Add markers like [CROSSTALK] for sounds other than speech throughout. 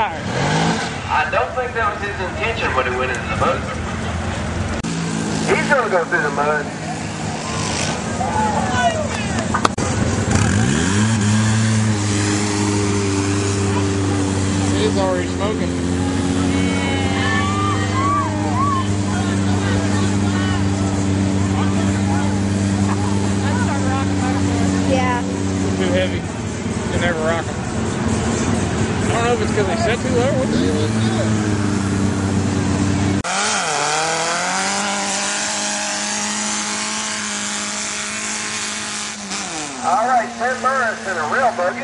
I don't think that was his intention when he went into the mud. He's gonna go through the mud. If it's because they set too low. What the hell? All right, Tim Burris in a rail buggy.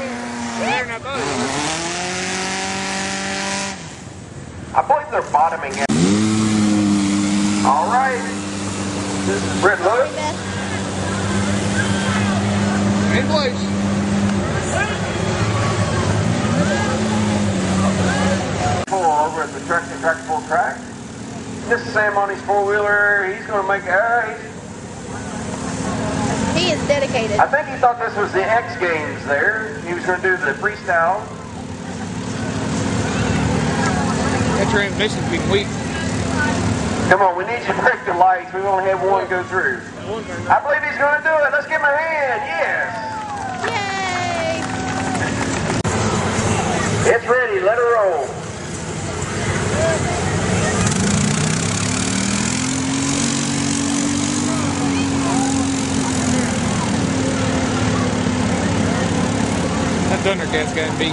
Better than I thought it was. I believe they're bottoming out. All right. This is Britt Lewis. In place. Four over at the Truck and Tractor Pull track. This is Sam on his four wheeler. He's going to make. Uh, he's- He is dedicated. I think he thought this was the X Games there. He was going to do the freestyle. That transmission's been weak. Come on, we need you to [LAUGHS] break the lights. We only have one go through. I believe he's going to do it. Let's give him a hand. Yes. Yay! It's ready. Let her roll. That Thundercat's got beat.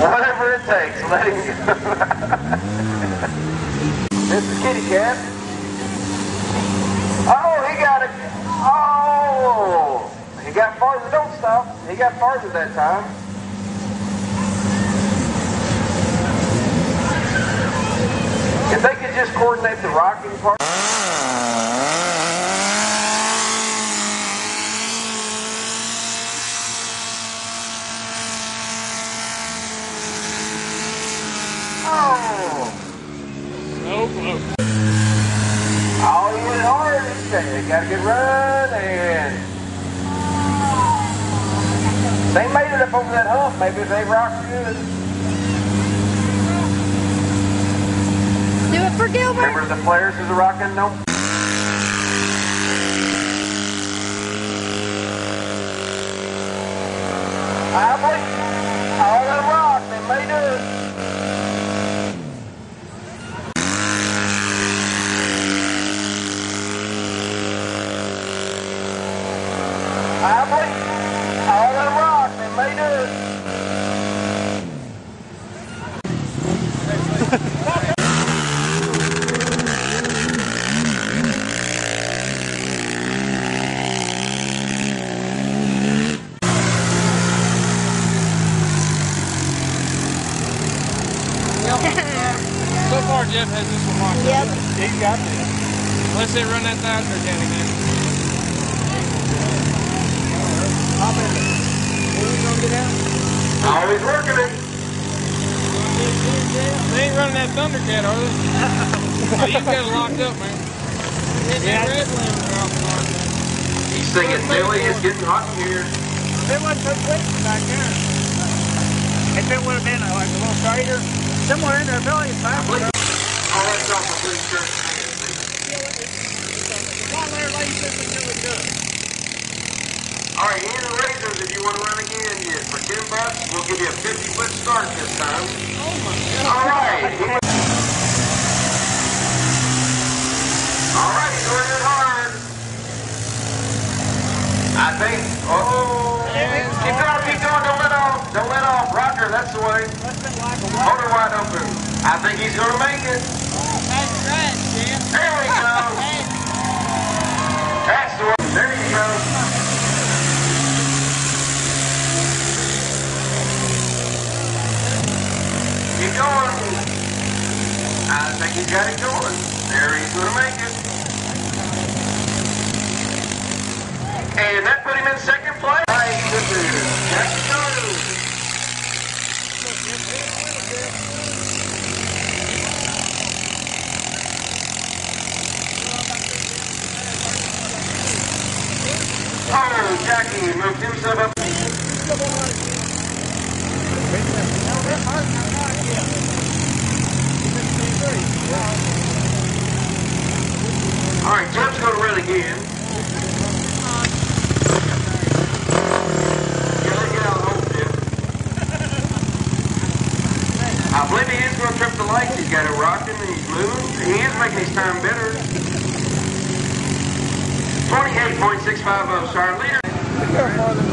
Whatever it takes, let this [LAUGHS] is Kitty Cat. Oh, he got it. Oh, he got farther. Don't stop. He got farther that time. If they could just coordinate the rocking part. Oh. No close. Oh, you hard. You got a good run, and they made it up over that hump. Maybe they rocked good. Do it for Gilbert. Remember the players is a rocking? Nope. I believe all them rock. They may do it. I believe all them rock. They [LAUGHS] it. So far, Jeff has this one locked Yep. up. He's got this. Let's say run that Thundercat again. Hop in there. Where you gonna get out? Always working it. They ain't running that Thundercat, are they? [LAUGHS] oh, you got it locked up, man. Yeah, red lamp dropped locked up. He's singing Billy. It's getting hot in here. It wasn't so quick back there. If it would have been like a little straighter, somewhere in there, Billy, it's fine. All that's off my blue 50 for 10 bucks. We'll give you a 50 foot start this time. Oh my All right. All right, doing it hard. I think, oh. Keep going, keep going. Don't let off. Don't let off. Roger, that's the way. Hold it wide open. I think he's going to make it. That's right, Jim. There we go. That's the way. There you go. I think he's got it going. There he's going to make it. And that put him in second place. Jack Starter. Oh, Jackie moved himself up. He's got it rocking and he's moving. He is making his time better. 28.650, Sergeant Leader.